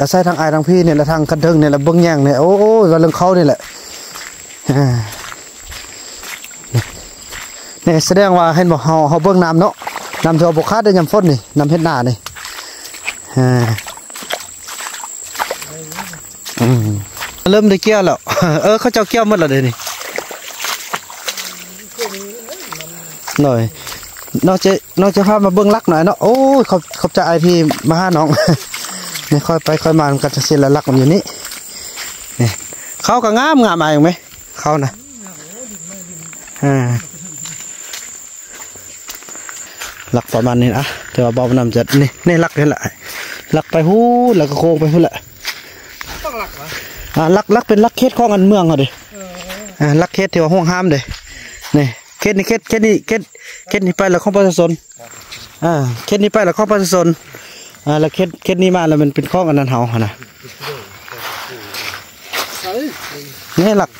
อาศัยทางอายทางพี่เนี่ยละทางกันเทิงเนี่ยละเบิ้งแย่งเนี่ยโอ้โอ้ก็เรื่องเขานี่แหละเนี่ยแสดงว่าเห็นบอกเฮาเฮาเบิ้งน้ำเนาะน้ำที่เอาบกคาดได้ยำฝนนี่น้ำเฮ็ดหน้านี่อ่าอืมเริ่มได้เกี่ยวแล้วเออเขาเจ้าเกี่ยวหมดแล้วเดี๋ยวนี้หน่อยนอกจากนอกจากภาพมาเบิ้งลักหน่อยเนาะโอ้ยขอบขอบใจไอที่มาหาน้อง นี่ค่อยไปค่อยมากันจะเสียละลักมันอยู่นี่นี่เขาก็งามงามมาอย่างไหมเขานะอ่าลักประมาณนี้นะเดี๋ยวเบานำจะนี่นี่ลักนี่แหละลักไปหู้แล้วก็โค้งไปหู้แหละต้องหลักเหรออ่าลักลักเป็นลักเขตของอันเมืองเขาดิอ่าลักเขตที่ว่าห้องห้ามเด้นี่เขตนี่เขตเขตนี่เขตเขตนี่ไปแล้วของประชาชนอ่าเขตนี่ไปแล้วของประชาชน อ่าแล้วเขตเขตนี้มาแล้วมันเป็นของอันนั้นเฮาหั่นนะนี่หลัก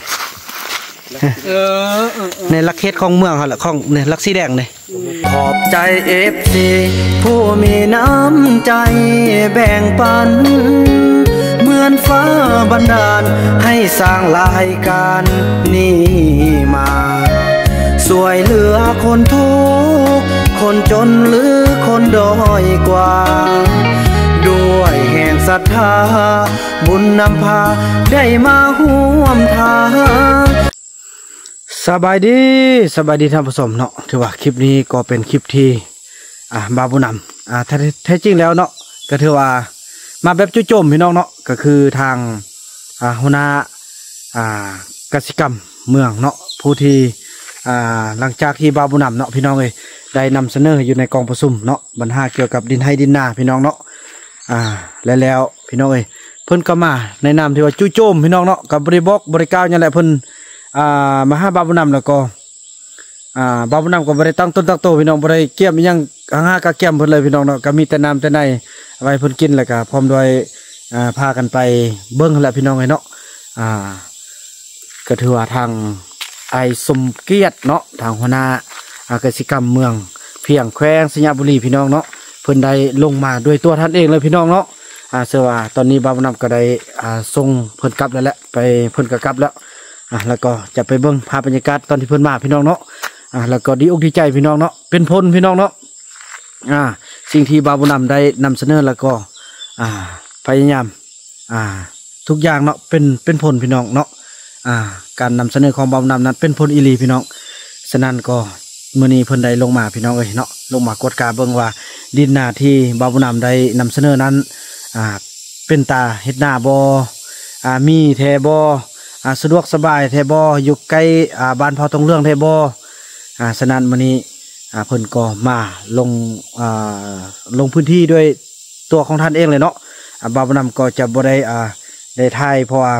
เออเออในหลักเขตของเมืองเขาแหละของเนี่ยหลักสีแดงเนี่ยขอบใจเอฟซีผู้มีน้ำใจแบ่งปัน เหมือนฟ้าบันดาล ให้สร้างรายการนี้มา สวยเหลือคนทุกข์ คนจนหรือคนด้อยกว่า ด้วยแห่งศรัทธา บุญนำพาได้มาห่วมทางสบายดีสบายดีท่านผู้ชมเนาะถือว่าคลิปนี้ก็เป็นคลิปที่อ่าบาบุนำอ่าแท้ทจริงแล้วเนาะก็ถือว่ามาแบบจุ่จมพี่น้องเนาะก็คือทางอ่าหัวหน้าอ่ากสิกรรมเมืองเนาะผู้ที่ อ่าหลังจากที่บาบุนำเนาะพี่น้องเอ้ยได้นำเสนออยู่ในกองประชุมเนาะบรรหาเกี่ยวกับดินให้ดินนาพี่น้องเนาะอ่าและแล้วพี่น้องเอ้ยเพิ่นก็มาในนามที่ว่าจู่โจมพี่น้องเนาะกับบริบอกบริการนั่แหละเพิ่นอ่ามาหาบาบุนำแล้วก็อ่าบาบุนำก็บ่ได้ตั้งต้นตั้งโตพี่น้องบ่ได้เกี่ยมอิหยังหากะเกี่ยมเพิ่นเลยพี่น้องเนาะก็มีแต่น้ำแต่ในเอาไว้เพิ่นกินแล้วก็พร้อมด้วยอ่าพากันไปเบิ่งแหละพี่น้องเอ้ยเนาะอ่าก็ถือว่าทาง ไอสมเกียรติเนาะทางหัวหน้าอากสิกรรมเมือง เพียงแควงสยาบุรีพี่น้องเนาะเพิ่นได้ลงมาด้วยตัวท่านเองเลยพี่น้องเนาะอ่าเสว่าตอนนี้บาวนํก็ได้อ่าส่งเพิ่นกลับแล้วแหละไปเพิ่นก็กลับแล้วอ่าแล้วก็จะไปเบิ่งภาพบรรยากาศตอนที่เพิ่นมาพี่น้องเนาะอ่าแล้วก็ดีอกดีใจพี่น้องเนาะเป็นพลพี่น้องเนาะอ่าสิ่งที่บาวนํได้นำเสนอแล้วก็อ่าพยายามอ่าทุกอย่างเนาะเป็นเป็นผลพี่น้องเนาะ อ่า การนำเสนอของบาวนํนั้นเป็นผลอีหลีพี่น้องฉะนั้นก็มื้อนี้เพิ่นได้ลงมาพี่น้องเอ้ยเนาะลงมากดกาเบิ่งว่า ดินนาที่บาวบุญนำได้นำเสนอนั้นอ่าเป็นตาเฮ็ดหน้าบ่อ่ามีแทบ่อ่าสะดวกสบายแทบ่อยู่ใกล้อ่าบ้านเผาตรงเรื่องแทบ่อ่าฉะนั้นมือนี้อ่าเพิ่นก็มาลงอ่าลงพื้นที่ด้วยตัวของท่านเองเลยเนาะอ่าบาวบุญนำก็จะบ่ได้อ่าได้ถ่ายเพราะอ่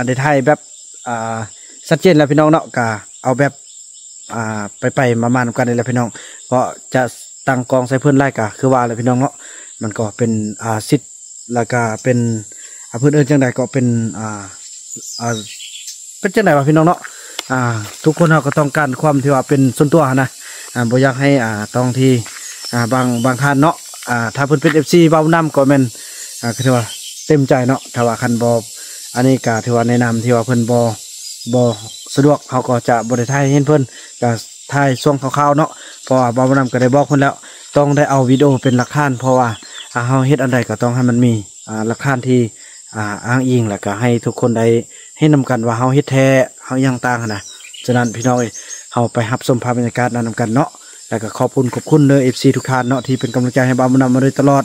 าได้ถ่ายแบบ อ่าชัดเจนแล้วพี่น้องเนาะก็เอาแบบอ่าไปไปมามาๆกันนี่แหละพี่น้อง เพราะจะตั้งกองใส่เพื่อนไล่กะคือว่าอะไรพี่น้องเนาะมันก็เป็นอ่าสิทธิ์แล้วก็เป็นเพื่อนเอินจังใดก็เป็นอ่าอ่าเป็นจังใดวะพี่น้องเนาะอ่า ทุกคนเราก็ต้องการความที่ว่าเป็นส่วนตัวนะอ่าบ่อยากให้อ่าต้องที่อ่าบางบางท่านเนาะอ่าถ้าเพิ่อนเป็นเอฟซีเบาน้ำก็แม่นอ่าคือว่าเต็มใจเนาะถ้าว่าคันบอ อันนี้ก็ถือว่าแนะนำที่ว่าเพิ่นบอบอสะดวกเขาก็จะบริไทยเห็นเพิ่นก็ถ่ายช่วงคร่าวๆเนาะเพราะว่าบาวบุญนำก็ได้บอกคนแล้ว ต้องได้เอาวิดีโอเป็นหลักฐาน เพราะว่าอาเฮาเฮ็ดอันใดก็ต้องให้มันมีอ่าหลักฐานที่อ่าอ้างอิงแล้วก็ให้ทุกคนได้ให้นำกันว่าเฮาเฮ็ดแท้เฮายังต่างนะฉะนั้นพี่น้องเอ้ยเฮาไปรับชมภาพบรรยากาศนั้นนำกันเนาะแล้วก็ขอบคุณขอบคุณเด้อ FC ทุกท่านเนาะที่เป็นกำลังใจให้บาวบุญนำมาโดยตลอด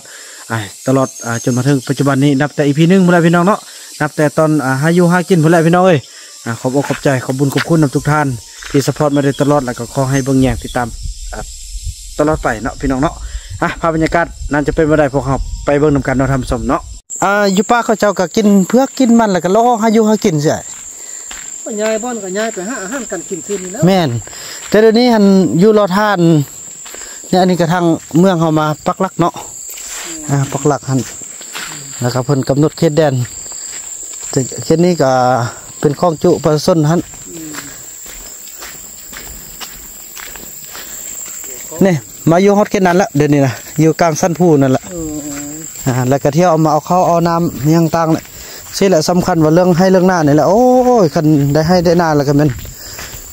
อ่าตลอดอ่าจนมาถึงปัจจุบันนี้นับแต่ EP 1พุ่นแหละพี่น้องเนาะ นับแต่ตอนอ่าหาอยู่หากินพุ่นแหละพี่น้องเอ้ยอ่าขอบอกขอบใจขอบคุณขอบคุณนำทุกท่าน ที่ support มาโดยตลอดแล้วก็ขอให้เบิ่งแยงติดตามอะตลอดไปเนาะพี่น้องเนาะอะภาพบรรยากาศนั่นจะเป็นบ่ได้พวกเราไปเบิ่งนำกันเนาะทำสมเนาะอ่าอยู่ป้าเขาเจ้าก็กินเพื่อกินมันแล้วก็รอให้อยู่หากินใช่ก็ยายบ้อนก็ยายไปหาอาหารกันกินคืนนี้แล้วแม่นแต่เดี๋ยวนี้หันอยู่รอท่านเนี่ยอันนี้ก็ทางเมืองเฮามาปักหลักเนาะอ่าปักหลักหันแล้วก็เพิ่นกำหนดเขตแดน แต่เขตนี้ก็เป็นข้องจุประชาชนหันนี่มาอยู่ฮอดเขตนั้นละเดี๋ยวนี้นะอยู่กลางสั้นผู้นั่นแหละเอออ่าแล้วก็เที่ยวเอามาเอาข้าวเอาน้ำอิหยังต่างๆเลยสิแหละสำคัญว่าเรื่องให้เรื่องหน้านี่แหละโอ้ยคันได้ให้ได้หน้าแล้วก็แมัน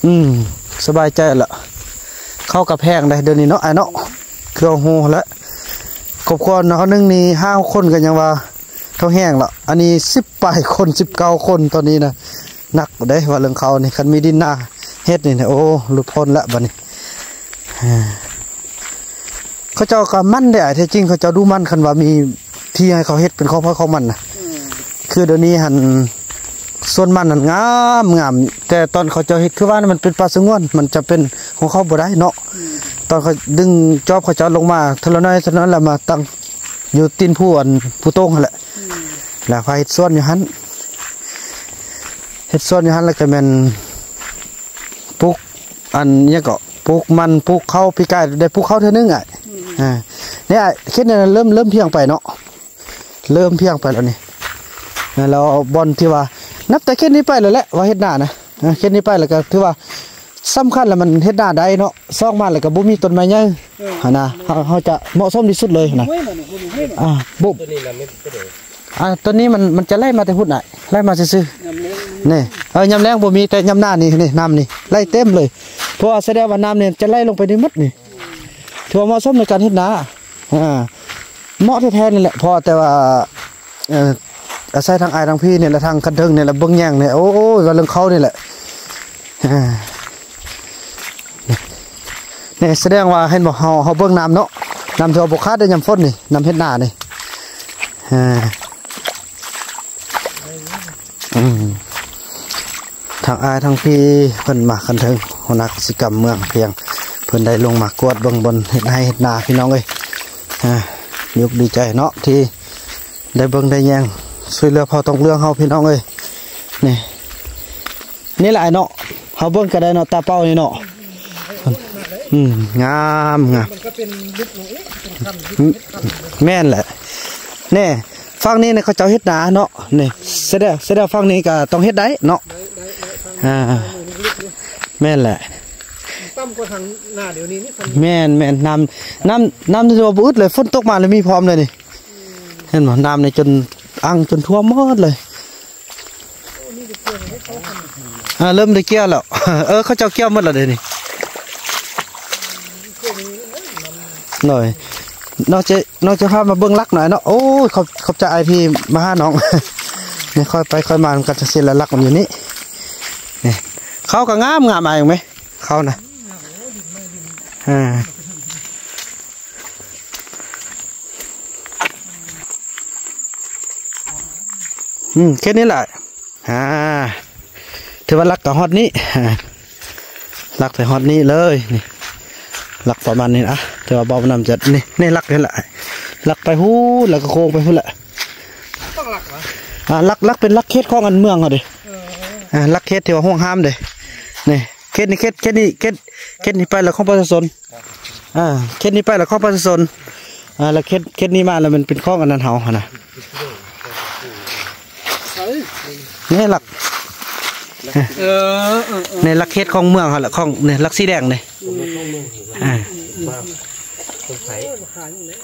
อืมสบายใจละเข้ากับแพงได้เดือนนี้เนาะไอ้เนาะเครื่องโหแล้วครอบครัวเขานึงนี่ห้าคนกันยังว่า เท่าแห้งละอันนี้สิบปลายคนสิบเก้าคนตอนนี้นะหนักได้ว่าเรื่องเขานี่คันมีดินหน้าเฮ็ดนี่นะโอ้หลุดพ้นละบัดนี้เขาเจ้าก็มั่นได้อะแท้จริงเขาเจ้าดูมั่นคันว่ามีที่ให้เขาเฮ็ดเป็นของพ่อของมันนะคือเดี๋ยวนี้หันส่วนมันนั่นงามงามแต่ตอนเขาเจ้าเฮ็ดคือว่ามันเป็นปลาสงวนมันจะเป็นของเขาบ่ได้เนาะตอนเขาดึงจอบเขาเจ้าลงมาเทาละน้อยเท่านั้นแหละมาตั้งอยู่ตีนผู้อันผู้โต้งนั่นแหละ แล้วพาเฮ็ดส่วนอยู่หันเฮ็ดส่วนอยู่หันแล้วก็แม่นปลูกอันเนี้ยก็ปลูกมันปลูกข้าวปีกายได้ปลูกข้าวเท่านึงอะอ่าเนี่ยคิดเนี่ยเริ่มเริ่มเพียงไปเนาะเริ่มเพียงไปแล้วนี่แล้วเราเอาบอลที่ว่า นับแต่คิดนี้ไปแล้วแหละว่าเฮ็ดหน้านะอ่าคิดนี้ไปแล้วก็ถือว่าสำคัญแล้วมันเฮ็ดหน้าได้เนาะซอกมาแล้วก็บ่มีต้นไม้ใหญ่หั่นนะเฮาเฮาจะเหมาะสมที่สุดเลยหั่นนะห้วยมันนี่ห้วยมันอ่าบุบ อ่าตัวนี้มันมันจะไล่มาแต่พุ่นน่ะไล่มาซื่อๆยำเลี้ยงนี่เออยำแรงบ่มีแต่ยำหน้านี่นี่น้ำนี่ไล่เต็มเลยเพราะว่าแสดงว่าน้ำเนี่ยจะไล่ลงไปในมัดนี่ถือว่าเหมาะสมในการเฮ็ดนาอ่าเหมาะแท้ๆนี่แหละเพราะแต่ว่าเอ่ออาศัยทางอายทางพี่เนี่ยและทางคันเทิงเนี่ยและเบิ่งแย่งเนี่ยโอ้ยว่าเรื่องเขานี่แหละอ่านี่แสดงว่าเห็นบ่เฮาเฮาเบิ่งน้ำเนาะน้ำที่ว่าบ่ขาดได้ยามฝนนี่น้ำเฮ็ดนานี่อ่าอืม ทางอายทางพี่เพิ่นมาคันเทิงหัวหน้ากิจกรรมเมืองเพียง เพิ่นได้ลงมากวดเบื้องบนเห็ดให้เห็ดนาพี่น้องเอ้ยอ่ายกดีใจเนาะที่ได้เบิ่งได้แยงช่วยเหลือเผ่าตองเรื่องเฮาพี่น้องเอ้ยนี่นี่แหละไอ้เนาะเฮาเบิ่งก็ได้เนาะตาเป้านี่เนาะอืมงามงามมันก็เป็นลึกหน่อยเป็นคำแม่นแหละแน่ ฝั่งนี้เนี่ยเขาเจ้าเฮ็ดนาเนาะนี่แสดงแสดงฝั่งนี้ก็ต้องเฮ็ดได้เนาะอ่าแม่นแหละตั้มกว่าทางหน้าเดี๋ยวนี้นี่คันแม่นแม่นน้ำน้ำน้ำที่ว่าบุดเลยฝนตกมาเลยมีพร้อมเลยนี่เห็นบ่น้ำในจนอังจนท่วมหมดเลยอ่าเริ่มได้เกี่ยวแล้วเออเขาเจ้าเกี่ยวหมดแล้วเดี๋ยวนี้หน่อย นอกจากนอกจากพามาเบิ้องลักหน่อยเนาะโอ้ยขอบขอบใจไอพี่มาหาน้องนี่ค่อยไปค่อยมากันจะเสร็จแล้วลักมันอยู่นี่นี่เขาก็งามงามอะไรไหมเขานะอ่าอืมแค่นี้แหละอ่าถือว่ารักกับฮอตนี้อ่ารักแต่ฮอตนี้เลยนี่รักประมาณนี้นะ ถือว่าเบาๆนำจะนี่นี่รักนี่แหละรักไปหู้แล้วก็โค้งไปหู้แหละต้องหลักเหรออ่ารักรักเป็นรักเขตของอันเมืองเอาดิเอออ่ารักเขตที่ว่าห้องห้ามเด้นี่เขตนี่เขตเขตนี่เขตเขตนี่ไปแล้วของประชาชนอ่าเขตนี่ไปแล้วของประชาชนอ่าแล้วเขตเขตนี้มาแล้วมันเป็นของอันนั้นเฮาหั่นน่ะเอ้ยนี่หลักเออเออเออในหลักเขตของเมืองเฮาละของเนี่ยหลักสีแดงนี่อ่าขายอย่างนี้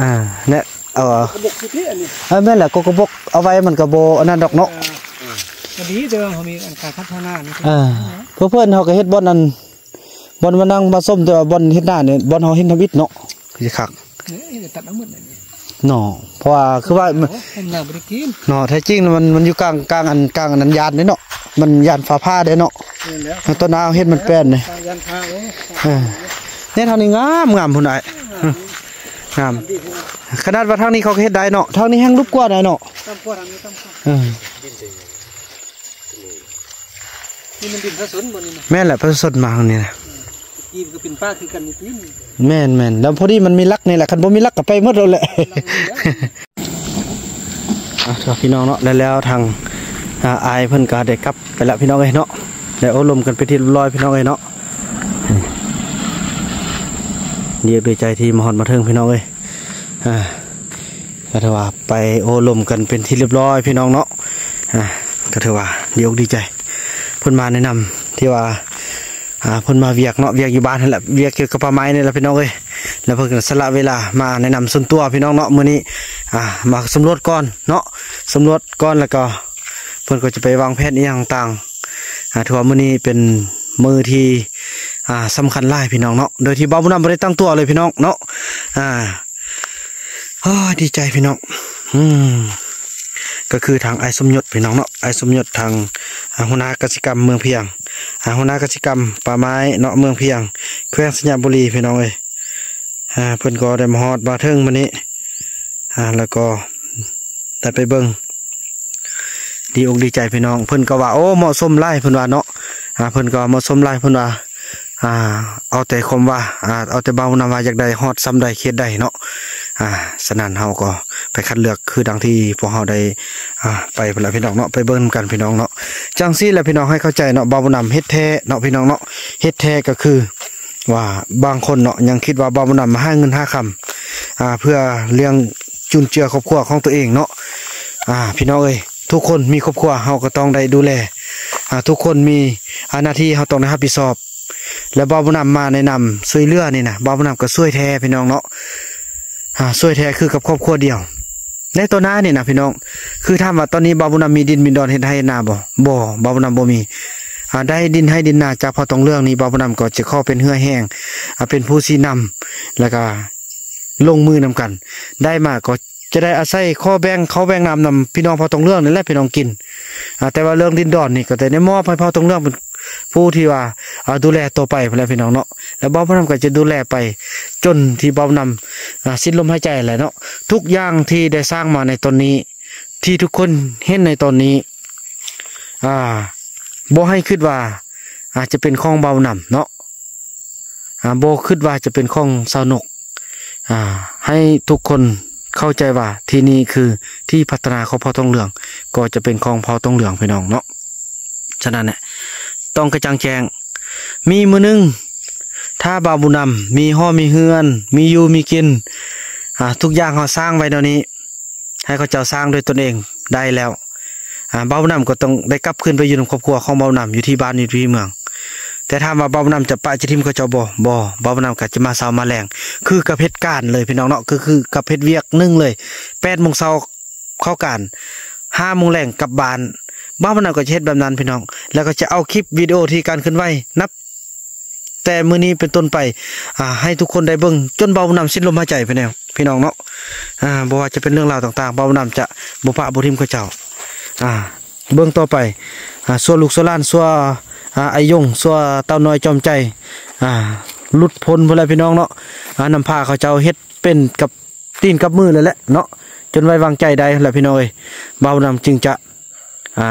อ่าเนี่ยเออกระบอกสิพี่อันนี้เออแม่นแหละกกบกเอาไว้มันก็บ่อันนั้นดอกเนาะพอดีเดิมเขามีการพัฒนานี่อ่าเพื่อเพื่อนเฮาก็เฮ็ดบ่อนนั้นบ่อนมานั่งมาส้มแต่ว่าบ่อนเฮ็ดหน้าเนี่ยบ่อนเฮาเฮ็ดทวิตเนาะคือคักนี่ตัดเอาหมดเลยนี่เนาะเพราะว่าคือว่าโอ้ผมน่าบริกินเนาะแท้จริงมันมันอยู่กลางกลางอันกลางอันนั้นยานเด้เนาะมันยานฟ้าผ้าเด้เนาะนี่แล้วต้นนาวเฮ็ดมันแป้นเลยทางยันทางโอ้เออ เนี่ยทางนี้งามงามพุ่นน่ะงามขนาดว่าทางนี้เขาเฮ็ดได้เนาะทางนี้แห้งรูปกว่าได้เนาะตั้มกว่าทางนี้ตั้มกว่าเออนี่มันดินผสมบนนี่นะแม่แหละพระสดมาทางนี้นะยีมก็เป็นป้าคือกันนี่พี่แม่นแม่นแล้วพอดีมันมีลักนี่แหละคันบ่มีลักก็ไปหมดแล้วแหละครับพี่น้องเนาะแล้วแล้วทางอาอายเพิ่นก็ได้กลับไปแล้วพี่น้องเอ้ยเนาะได้อบรมกันไปที่เรียบร้อยพี่น้องเอ้ยเนาะ เรียกด้วยใจที่มหอนมาเทิงพี่น้องเอ้ยอ่าก็ถือว่าไปโอลมกันเป็นที่เรียบร้อยพี่น้องเนาะอ่าก็ถือว่าดีอกดีใจพิ่นมาแนะนำที่ว่าอ่าพิ่นมาเวียกเนาะเวียกอยู่บ้านนั่นแหละเวียกเกี่ยวกับป่าไม้นี่แหละพี่น้องเอ้ยแล้วเพิ่นก็สละเวลามาแนะนำส่วนตัวพี่น้องเนาะมื้อนี้อ่ามาสำรวจก่อนเนาะสำรวจก่อนแล้วก็เพิ่นก็จะไปวางแผนอีหยังต่างๆอ่าถือว่ามื้อนี้เป็นมือที่ อ่าสำคัญหลายพี่น้องเนาะโดยที่บ่าวบุญนำบ่ได้ตั้งตัวเลยพี่น้องเนาะอ่าโอ้ดีใจพี่น้องอืมก็คือทางไอสมยศพี่น้องเนาะไอสมยศทางอาหัวหน้ากสิกรรมเมืองเพียงอาหัวหน้ากสิกรรมป่าไม้เนาะเมืองเพียงแขวงสัญญาบุรีพี่น้องเอ้ยอ่าเพิ่อนก็ได้มาฮอดมาถึงมื้อนี้อ่าแล้วก็ได้ไปเบิ่งดีอกดีใจพี่น้อง เพิ่อนก็ว่าโอ้เหมาะสมหลายเพิ่นว่าเนาะอ่าเพิ่อนก็เหมาะสมหลายเพิ่นว่า อ่า เอาแต่คมว่าอ่าเอาแต่เบานำว่าอยากได้ฮอดซ้ำใดเขตใดเนาะอ่าสนันเฮาก็ไปคัดเลือกคือดังที่พวกเฮาได้อ่าไปพุ่นละพี่น้องเนาะไปเบิ่งกันพี่น้องเนาะจังซี่แหละพี่น้องให้เข้าใจเนาะเบานำเฮ็ดแท้เนาะพี่น้องเนาะเฮ็ดแท้ก็คือว่าบางคนเนาะยังคิดว่าเบานำมาใหาเงินห้าคำอ่าเพื่อเลี้ยงจุนเจือครอบครัวของตัวเองเนาะอ่า พี่น้องเอ้ยทุกคนมีครอบครัวเฮาก็ต้องได้ดูแลอ่าทุกคนมีหน้าที่เฮาต้องได้รับผิดชอบ แล้วบ่าวบุญนำมาแนะนำช่วยเลือนี่นะบ่าวบุญนำก็ช่วยแท้พี่น้องเนาะอ่าช่วยแท้คือกับครอบครัวเดียว ในตัวหน้านี่นะพี่น้อง คือถามว่าตอนนี้บ่าวบุญนำมีดินมีดอนเฮ็ดให้นาบ่บ่บ่าวบุญนำบ่มีอ่าได้ดินให้ดินนาจากพอตองเรื่องนี้บาวบุญนำก็จะเข้าเป็นเหือแห้งอ่าเป็นผู้ชี้นำแล้วก็ลงมือนำกัน ได้มาก็จะได้อาศัยข้อแบ่งเขาแบ่งนำนำพี่น้องพอตองเรื่องนี่แหละพี่น้องกินอ่าแต่ว่าเรื่องดินดอนนี่ก็แต่ในมอบให้พอตองเรื่องเป็น ผู้ที่ว่าอ่าดูแลต่อไปพุ่นแหลพี่น้องเนาะแล้วบ่าวบุญนำก็จะดูแลไปจนที่บ่าวนำสิ้นลมหายใจแหละเนาะทุกอย่างที่ได้สร้างมาในตอนนี้ ที่ทุกคนเห็นในตอนนี้อ่าบ่ให้คิดว่า อาจจะเป็นของเบาวนำเนาะอ่าบ่คิดว่าจะเป็นของสาวนกอ่าให้ทุกคนเข้าใจว่าที่นี่คือที่พัฒนาของพอทองเหลือง ก็จะเป็นของพอทองเหลืองพี่น้องเนาะฉะนั้นเนี่ย ต้องกระจ่างแจงมีมือหนึงถ้าบาบุญนำมีห้อมีเฮือน มีอยู่มีกินอ่าทุกอย่างเขาสร้างไว้เดี๋ยวนี้ ให้เขาเจ้าสร้างด้วยตนเองได้แล้วอ่าบาบุญนำก็ต้องได้กลับขึ้นไปอยู่ในครอบครัวของบาบุญนำอยู่ที่บ้านอยู่ที่เมือง แต่ถ้ามาบาบุญนำจะปะจะทิมเขาเจ้าบ่บ่บาบุญนำก็จะมาเสามาแรงคือกับเพชรการเลยพี่น้องเนาะก็คือกับเพชรเวียกหนึ่งเลยแปดโมงเช้าเข้าการห้าโมงแรงกลับบ้าน บ้าวบุญนำก็จะเฮ็ดแบบนั้นพี่น้อง แล้วก็จะเอาคลิปวิดีโอที่การขึ้นไหวนับ แต่มื้อนี้เป็นต้นไปอ่าให้ทุกคนได้เบิ่งจนเบานำสิ้นลมหายใจไปแนวพี่น้องเนาะอ่าบ่ว่าจะเป็นเรื่องราวต่างๆ เบานำจะบ่ปะบ่ทิมเขาเจ้าอ่าเบิ่งต่อไปอ่าส่วนลูกส่วนล้านส่วนอ่าไอยงส่วนเต้าน้อยจอมใจอ่าหลุดพ้นพุ่นแล้วพี่น้องเนาะอ่านำพาเขาเจ้าเฮ็ดเป็นกับตีนกับมือเลยแหละเนาะจนไว้วางใจได้แหละพี่น้องเอ้ยเบานำจึงจะ อ่า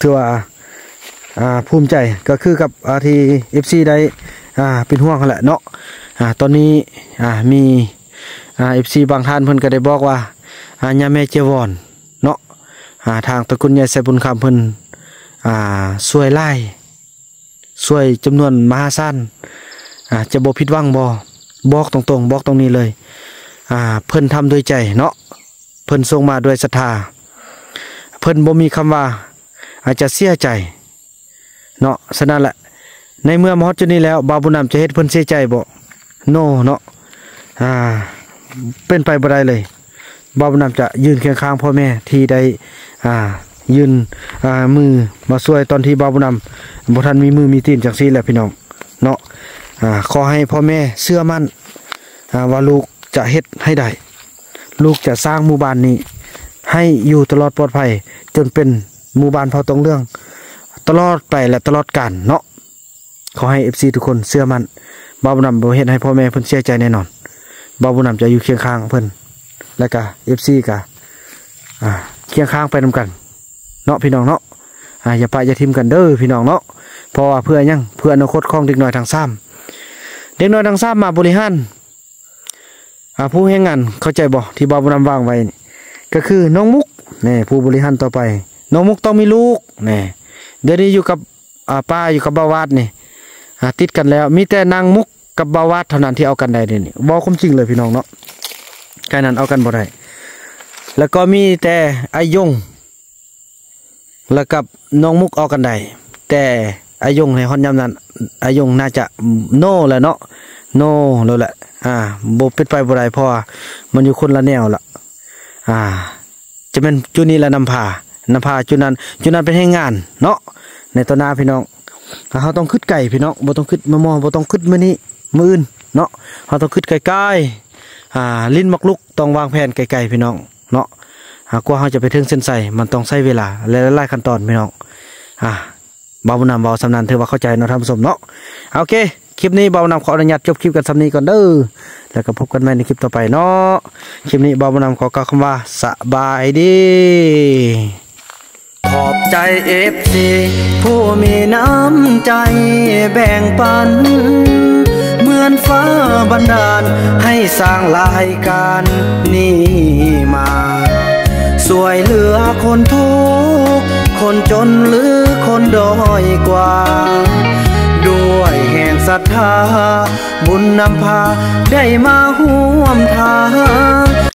ถือว่าอ่าภูมิใจก็คือกับอาที FC ได้อ่าเป็นห่วงกันแหละเนาะอ่าตอนนี้อ่ามีอ่า FC บางท่านเพิ่นก็ได้บอกว่าอ่าญาแม่เจวอนเนาะอ่าทางตระกุลยายใส่บุญคำเพิ่นอ่าช่วยไล่ช่วยจำนวนมหาศาลอ่าจะบ่ผิดหวังบ่บอกตรงๆ บอกตรงนี้เลยอ่าเพิ่นทำด้วยใจเนาะ เพิ่นส่งมาด้วยศรัทธาเพิ่นบ่มีคำว่า อาจจะเสียใจเนาะฉะนั้นแหละในเมื่อมอดจุนี้แล้วบาบุญนำจะเฮ็ดเพิ่นเสียใจบ่โนเนาะอ่าเป็นไปบ่ได้เลยบาบุญนำจะยืนเคียงข้างพ่อแม่ที่ได้อ่ายืนอ่ามือมาช่วยตอนที่บาบุญนำบ่ทันมีมือมีตีนจังซี่แหละพี่น้องเนาะอ่าขอให้พ่อแม่เชื่อมั่นอ่าว่าลูกจะเฮ็ดให้ได้ ลูกจะสร้างหมู่บ้านนี้ ให้อยู่ตลอดปลอดภัย จนเป็นหมู่บ้านพอตรงเรื่อง ตลอดไปและตลอดกาลเนาะขอให้ FC ทุกคนเชื่อมันบ่าวบุญนำบ่เฮ็ดให้พ่อแม่เพิ่นเสียใจแน่นอนบ่าวบุญนำจะอยู่เคียงข้างเพิ่นและก็ FC ก็อ่าเคียงข้างไปนำกันเนาะพี่น้องเนาะอ่าอย่าไปอย่าทิมกันเด้อพี่น้องเนาะเพราะว่าเพื่อหยังเพื่ออนาคตของเด็กน้อยทางซ้ำเด็กน้อยทางซ้ำมาบริหาร ผู้แห่งงานเข้าใจบ่ที่บ่าวบุญนำวางไว้ ก็คือน้องมุกนี่ผู้บริหารต่อไป น้องมุกต้องมีลูกนี่เดี๋ยวนี้อยู่กับป้าอยู่กับบ่าววาดนี่ติดกันแล้ว มีแต่นางมุกกับบ่าววาดเท่านั้นที่เอากันได้เดี๋ยวนี้บอกความจริงเลยพี่น้องเนาะแค่นั้นเอากันบ่ได้แล้วก็มีแต่ไอยง แล้วกับน้องมุกเอากันได้แต่อายงในฮอดยามนั้นอายงน่าจะโน่แหละเนาะ โน่แล้วแหละ อ่าบ่เป็นไปบ่ได้พราะว่ามันอยู่คนละแนวละอ่า จะเป็นจุดนี้ละนำพานำพาจุดนั้น จุดนั้นเป็นให้งาน เนาะในตอนหน้าพี่น้องเขาต้องขึ้นไก่พี่น้องบ่ต้องขึ้นมะม่วงบ่ต้องขึ้นมื้อนี้มื้ออื่นเนาะเขาต้องขึ้นไกลๆอ่า ลิ้นมักลุกต้องวางแผนไกลๆพี่น้องเนาะหากว่าเขาจะไปถึงเส้นใส่มันต้องใช้เวลาและหลายขั้นตอนพี่น้องอ่าเบาบุญนำเบาสำนันถือว่าเข้าใจเนาะท่านผู้ชมเนาะโอเค คลิปนี้เบาบุญนำขออนุญาตจบคลิปกันสำนีก่อนเด้อแล้วก็พบกันใหม่ในคลิปต่อไปเนาะคลิปนี้เบาบุญนำขอกล่าวคำว่าสบายดีขอบใจเอฟซีผู้มีน้ำใจแบ่งปัน เหมือนฟ้าบันดาลให้สร้างรายการนี้มาสวยเหลือคนทุกคนจนหรือคนด้อยกว่า ด้วยแห่ง ศรัทธา บุญนำพาได้มาห่วมทาง